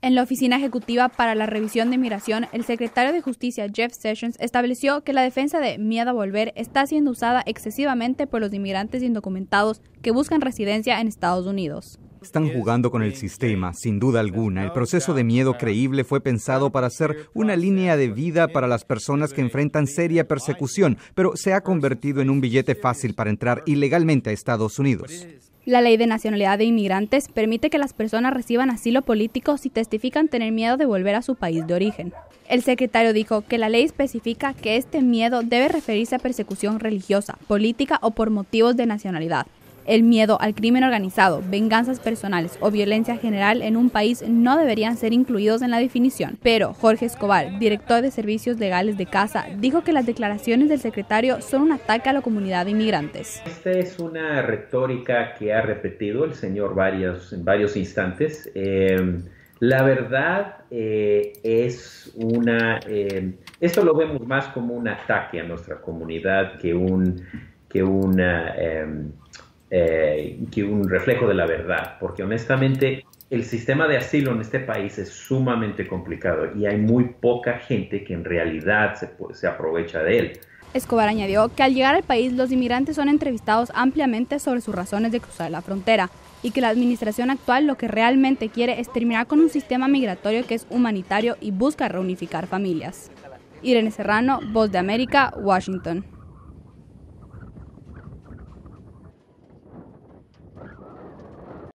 En la Oficina Ejecutiva para la Revisión de Inmigración, el secretario de Justicia Jeff Sessions estableció que la defensa de miedo a volver está siendo usada excesivamente por los inmigrantes indocumentados que buscan residencia en Estados Unidos. Están jugando con el sistema, sin duda alguna. El proceso de miedo creíble fue pensado para ser una línea de vida para las personas que enfrentan seria persecución, pero se ha convertido en un billete fácil para entrar ilegalmente a Estados Unidos. La ley de nacionalidad de inmigrantes permite que las personas reciban asilo político si testifican tener miedo de volver a su país de origen. El secretario dijo que la ley especifica que este miedo debe referirse a persecución religiosa, política o por motivos de nacionalidad. El miedo al crimen organizado, venganzas personales o violencia general en un país no deberían ser incluidos en la definición. Pero Jorge Escobar, director de Servicios Legales de Casa, dijo que las declaraciones del secretario son un ataque a la comunidad de inmigrantes. Esta es una retórica que ha repetido el señor varios, en varios instantes. Eh, la verdad eh, es una... Eh, esto lo vemos más como un ataque a nuestra comunidad que un... Que una, eh, que un reflejo de la verdad, porque honestamente el sistema de asilo en este país es sumamente complicado y hay muy poca gente que en realidad se, se aprovecha de él. Escobar añadió que al llegar al país los inmigrantes son entrevistados ampliamente sobre sus razones de cruzar la frontera y que la administración actual lo que realmente quiere es terminar con un sistema migratorio que es humanitario y busca reunificar familias. Irene Serrano, Voz de América, Washington.